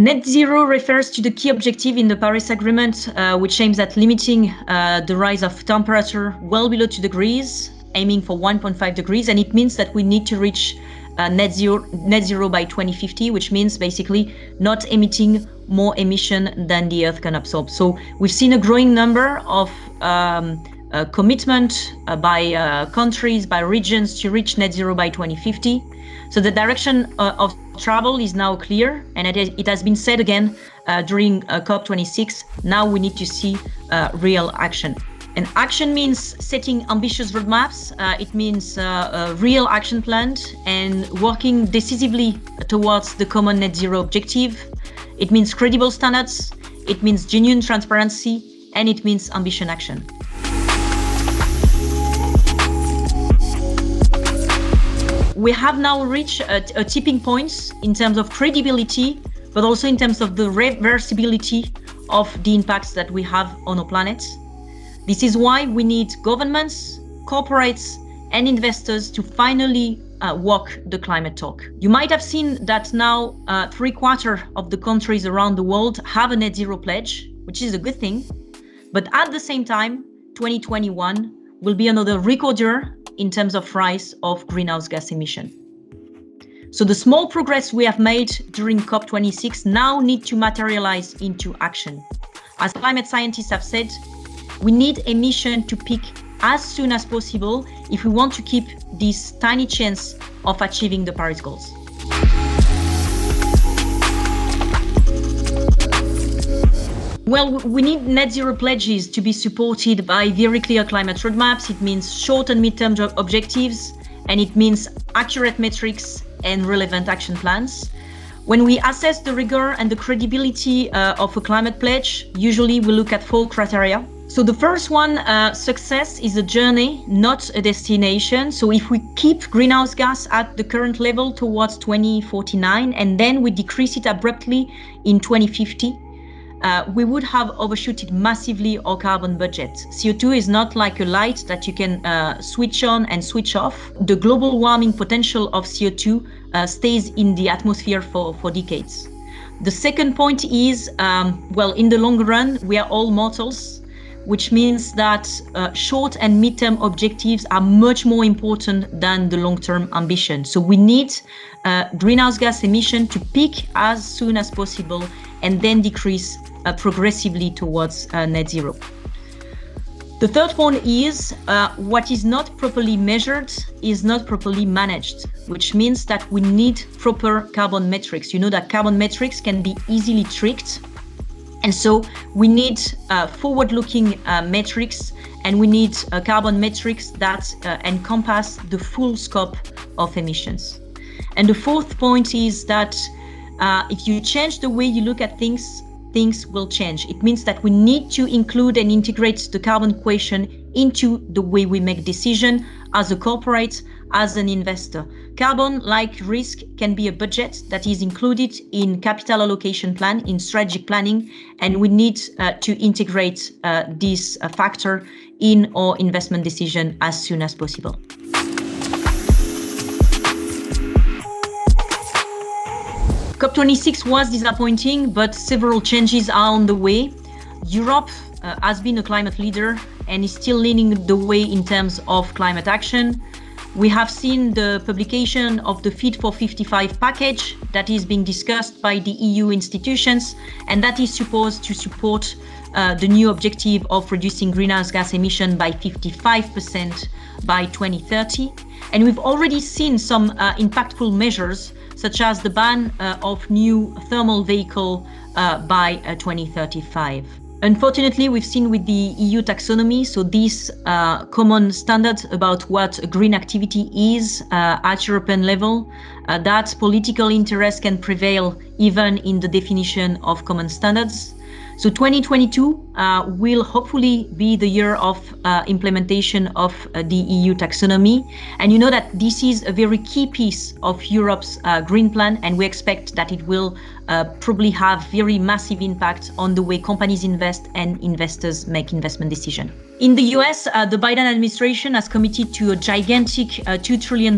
Net zero refers to the key objective in the Paris Agreement, uh, which aims at limiting uh, the rise of temperature well below 2 degrees, aiming for 1.5 degrees. And it means that we need to reach uh, net, zero, net zero by 2050, which means basically not emitting more emission than the Earth can absorb. So we've seen a growing number of um, uh, commitment uh, by uh, countries, by regions to reach net zero by 2050. So the direction uh, of travel is now clear, and it, has been said again uh, during uh, COP26. Now we need to see real action. And action means setting ambitious roadmaps. Uh, it means uh, real action plan and working decisively towards the common net zero objective. It means credible standards. It means genuine transparency, and it means ambition action. we have now reached a, a, tipping point in terms of credibility, but also in terms of the reversibility of the impacts that we have on our planet. This is why we need governments, corporates, and investors to finally uh, walk the climate talk. You might have seen that now uh, three quarter of the countries around the world have a net zero pledge, which is a good thing. But at the same time, 2021 will be another record year in terms of rise of greenhouse gas emission. So the small progress we have made during COP26 now need to materialize into action. As climate scientists have said, we need a mission to peak as soon as possible if we want to keep this tiny chance of achieving the Paris goals. Well, we need net zero pledges to be supported by very clear climate roadmaps. It means short and mid-term objectives, and it means accurate metrics and relevant action plans. When we assess the rigor and the credibility uh, of a climate pledge, usually we look at four criteria. So the first one, uh, success is a journey, not a destination. So if we keep greenhouse gas at the current level towards 2049 and then we decrease it abruptly in 2050, uh, we would have overshooted massively our carbon budget. CO2 is not like a light that you can uh, switch on and switch off. The global warming potential of CO2 uh, stays in the atmosphere for, for decades. The second point is, um, well, in the long run, we are all mortals, which means that uh, short and mid-term objectives are much more important than the long-term ambition. So we need uh, greenhouse gas emission to peak as soon as possible and then decrease uh, progressively towards uh, net zero. The third point is uh, what is not properly measured is not properly managed, which means that we need proper carbon metrics. You know that carbon metrics can be easily tricked. And so we need uh, forward looking uh, metrics and we need uh, carbon metrics that encompass the full scope of emissions. And the fourth point is that if you change the way you look at things, things will change. It means that we need to include and integrate the carbon question into the way we make decision as a corporate, as an investor. Carbon, like risk, can be a budget that is included in capital allocation plan, in strategic planning, and we need uh, to integrate uh, this uh, factor in our investment decision as soon as possible. COP26 was disappointing, but several changes are on the way. Europe uh, has been a climate leader and is still leading the way in terms of climate action. We have seen the publication of the Fit for 55 package that is being discussed by the EU institutions, and that is supposed to support uh, the new objective of reducing greenhouse gas emission by 55% by 2030. And we've already seen some uh, impactful measures such as the ban uh, of new thermal vehicle uh, by uh, 2035. Unfortunately, we've seen with the EU taxonomy, so this uh, common standards about what a green activity is uh, at European level, uh, that political interest can prevail even in the definition of common standards. So 2022 uh, will hopefully be the year of uh, implementation of uh, the EU taxonomy. And you know that this is a very key piece of Europe's uh, green plan, and we expect that it will uh, probably have very massive impact on the way companies invest and investors make investment decisions. In the US, uh, the Biden administration has committed to a gigantic $2 trillion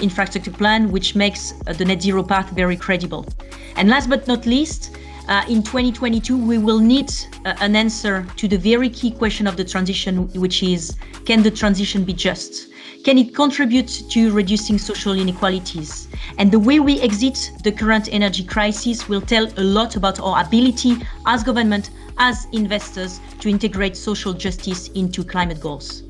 infrastructure plan, which makes the net zero path very credible. And last but not least, uh, in 2022, we will need uh, an answer to the very key question of the transition, which is can the transition be just? Can it contribute to reducing social inequalities? And the way we exit the current energy crisis will tell a lot about our ability as government, as investors, to integrate social justice into climate goals.